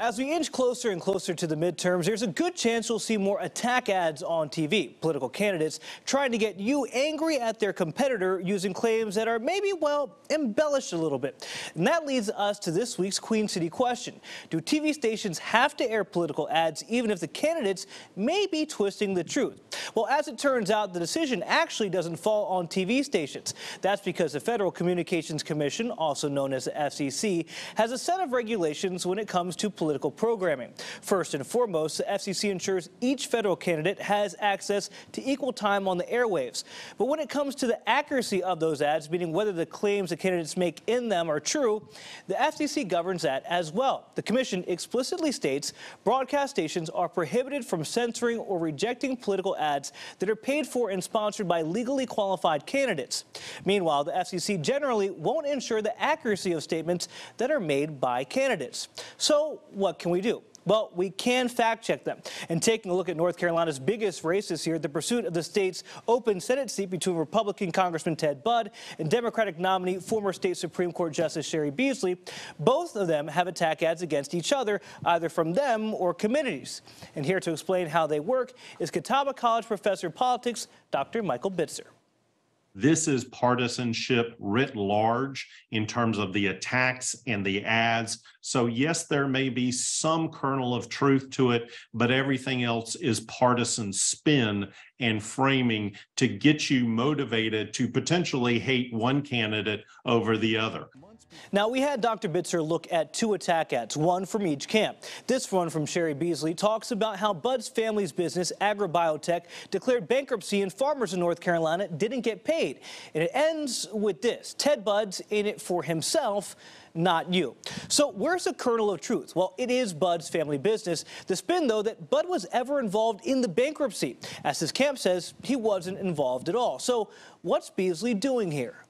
As we inch closer and closer to the midterms, there's a good chance we'll see more attack ads on TV. Political candidates trying to get you angry at their competitor using claims that are maybe, well, embellished a little bit. And that leads us to this week's Queen City question. Do TV stations have to air political ads even if the candidates may be twisting the truth? Well, as it turns out, the decision actually doesn't fall on TV stations. That's because the Federal Communications Commission, also known as the FCC, has a set of regulations when it comes to political programming. First and foremost, the FCC ensures each federal candidate has access to equal time on the airwaves. But when it comes to the accuracy of those ads, meaning whether the claims the candidates make in them are true, the FCC governs that as well. The commission explicitly states broadcast stations are prohibited from censoring or rejecting political ads that are paid for and sponsored by legally qualified candidates. Meanwhile, the FCC generally won't ensure the accuracy of statements that are made by candidates. So what can we do? Well, we can fact check them. And taking a look at North Carolina's biggest race races here, the pursuit of the state's open Senate seat between Republican Congressman Ted Budd and Democratic nominee, former state Supreme Court Justice Cheri Beasley, both of them have attack ads against each other, either from them or communities. And here to explain how they work is Catawba College professor of politics, Dr. Michael Bitzer. This is partisanship writ large in terms of the attacks and the ads. So, yes, there may be some kernel of truth to it, but everything else is partisan spin and framing to get you motivated to potentially hate one candidate over the other. Now, we had Dr. Bitzer look at two attack ads, one from each camp. This one from Cheri Beasley talks about how Budd's family's business, AgriBiotech, declared bankruptcy and farmers in North Carolina didn't get paid. And it ends with this Ted Budd's in it for himself not you. So where's the kernel of truth? Well, it is Budd's family business. The spin, though, that Budd was ever involved in the bankruptcy. As his camp says, he wasn't involved at all. So what's Beasley doing here?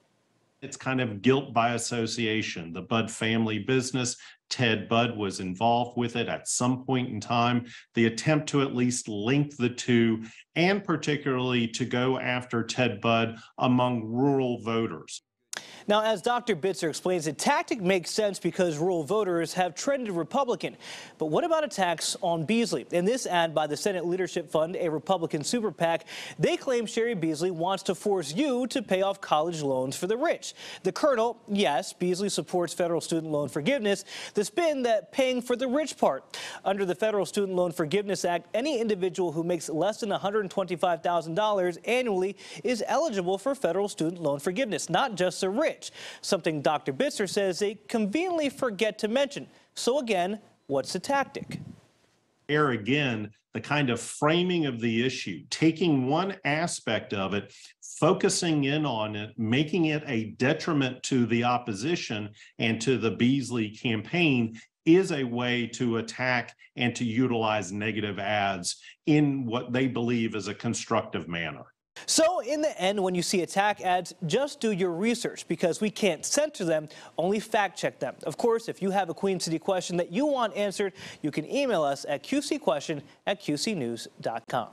It's kind of guilt by association. The Budd family business, Ted Budd was involved with it at some point in time. The attempt to at least link the two, and particularly to go after Ted Budd among rural voters. Now, as Dr. Bitzer explains, the tactic makes sense because rural voters have trended Republican. But what about attacks on Beasley? In this ad by the Senate Leadership Fund, a Republican super PAC, they claim Cheri Beasley wants to force you to pay off college loans for the rich. The kernel, yes, Beasley supports federal student loan forgiveness. The spin that paying for the rich part. Under the Federal Student Loan Forgiveness Act, any individual who makes less than $125,000 annually is eligible for federal student loan forgiveness, not just the rich something Dr. Bitzer says they conveniently forget to mention. So again, what's the tactic? Here again, the kind of framing of the issue, taking one aspect of it, focusing in on it, making it a detriment to the opposition and to the Beasley campaign is a way to attack and to utilize negative ads in what they believe is a constructive manner. So in the end, when you see attack ads, just do your research because we can't censor them, only fact check them. Of course, if you have a Queen City question that you want answered, you can email us at qcquestion at qcnews.com.